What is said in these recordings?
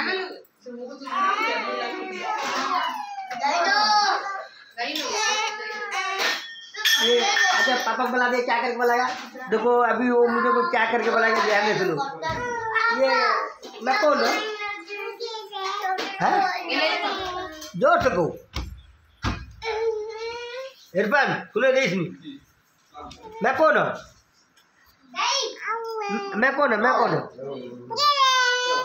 जाओ वो तुम ये तो जाओ ये क्या है भैया? अच्छा ये चॉकलेट को दी अरे झाड़ दो मैं कौन हूँ मैं कौन हूँ मैं कौन है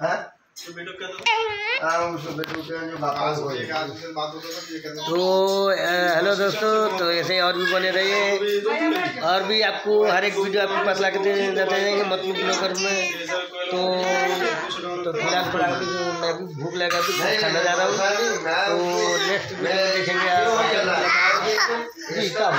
हाँ तो बेटो क्या था हाँ उस बेटू के जो बापा को एक आदमी से बात होता था ये कहता तो हेलो दोस्तों तो ऐसे और भी बने रहिए और भी आपको हर एक वीडियो आपके पास ला के देते रहेंगे मतलब ब्लॉगर में तो तो अभी भूख लगा अभी खाना जा रहा हूँ। तो नेक्स्ट वीडियो में देखेंगे जी कब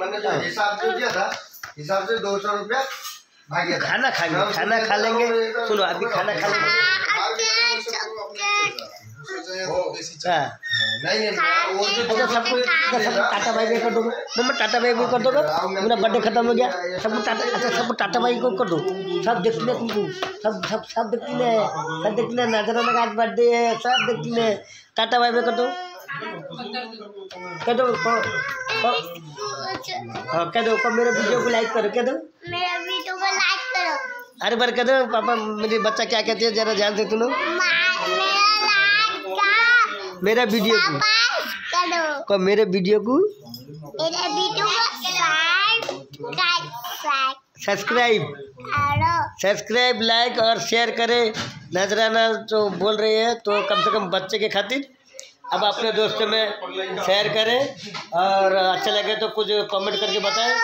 मैंने जो हिसाब जो दिया था हिसाब से दो सौ रुपया खाना खाएँगे खाना खा लेंगे। सुनो अभी खाना खा लेंगे। हाँ। अच्छा सबको सबको टाटा बाई बाई कर दो मम्मा टाटा बाई बाई कर दोगे। मेरा बर्थडे खत्म हो गया। सबको टाटा अच्छा सबको टाटा बाई को कर दो। सब देखती है तुमको सब सब सब देखती है सब देखती है नज़र लगा आज बर्थडे है सब देखती है टाटा बाई बाई कर दो। कह दो हाँ कह दो मेरे वीडियो को लाइक करो कह दो। मेरा वीडियो को लाइक करो। अरे बार कह दो पापा मेरी बच्चा क्या कहती है जरा ध्यान से सुनो मा- मेरा लाइक का मेरा वीडियो को को मेरे वीडियो को मेरा वीडियो को सब्सक्राइब। सब्सक्राइब लाइक और शेयर करें। नजराना जो बोल रही है तो कम से कम बच्चे के खातिर अब अपने दोस्तों में शेयर करें। और अच्छा लगे तो कुछ कमेंट करके बताएँ।